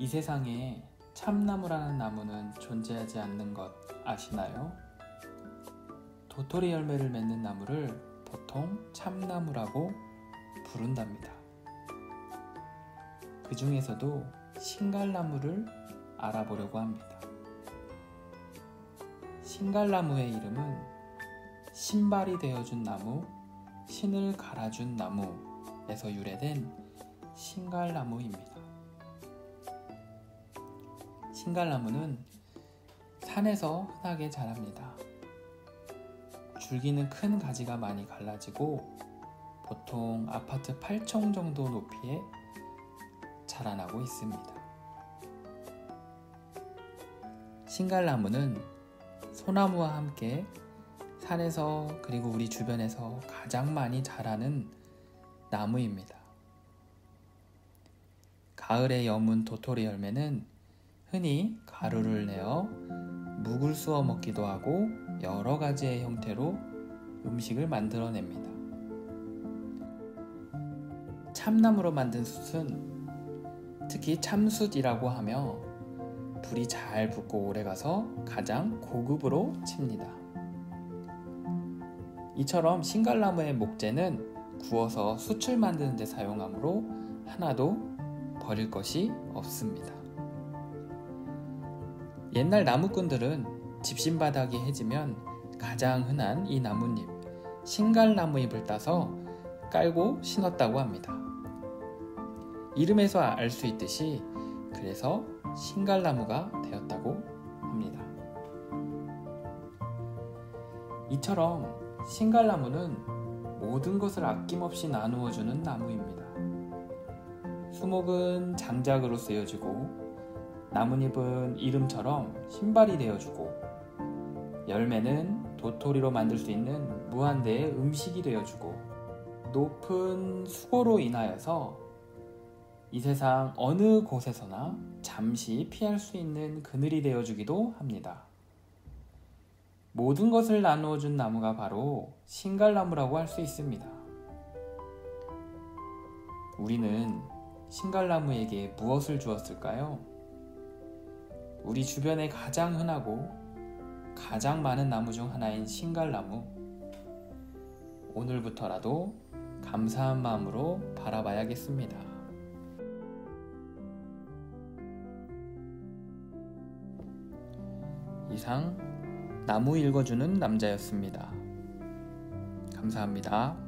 이 세상에 참나무라는 나무는 존재하지 않는 것 아시나요? 도토리 열매를 맺는 나무를 보통 참나무라고 부른답니다. 그 중에서도 신갈나무를 알아보려고 합니다. 신갈나무의 이름은 신발이 되어준 나무, 신을 갈아준 나무에서 유래된 신갈나무입니다. 신갈나무는 산에서 흔하게 자랍니다. 줄기는 큰 가지가 많이 갈라지고 보통 아파트 8층 정도 높이에 자라나고 있습니다. 신갈나무는 소나무와 함께 산에서 그리고 우리 주변에서 가장 많이 자라는 나무입니다. 가을에 여문 도토리 열매는 흔히 가루를 내어 묵을 쑤어 먹기도 하고 여러 가지의 형태로 음식을 만들어냅니다. 참나무로 만든 숯은 특히 참숯이라고 하며 불이 잘 붙고 오래가서 가장 고급으로 칩니다. 이처럼 신갈나무의 목재는 구워서 숯을 만드는 데 사용하므로 하나도 버릴 것이 없습니다. 옛날 나무꾼들은 집신바닥이 해지면 가장 흔한 이 나뭇잎, 신갈나무 잎을 따서 깔고 신었다고 합니다. 이름에서 알 수 있듯이 그래서 신갈나무가 되었다고 합니다. 이처럼 신갈나무는 모든 것을 아낌없이 나누어주는 나무입니다. 수목은 장작으로 쓰여지고 나뭇잎은 이름처럼 신발이 되어주고 열매는 도토리로 만들 수 있는 무한대의 음식이 되어주고 높은 수고로 인하여서 이 세상 어느 곳에서나 잠시 피할 수 있는 그늘이 되어주기도 합니다. 모든 것을 나누어 준 나무가 바로 신갈나무라고 할 수 있습니다. 우리는 신갈나무에게 무엇을 주었을까요? 우리 주변에 가장 흔하고 가장 많은 나무 중 하나인 신갈나무. 오늘부터라도 감사한 마음으로 바라봐야겠습니다. 이상 나무 읽어주는 남자였습니다. 감사합니다.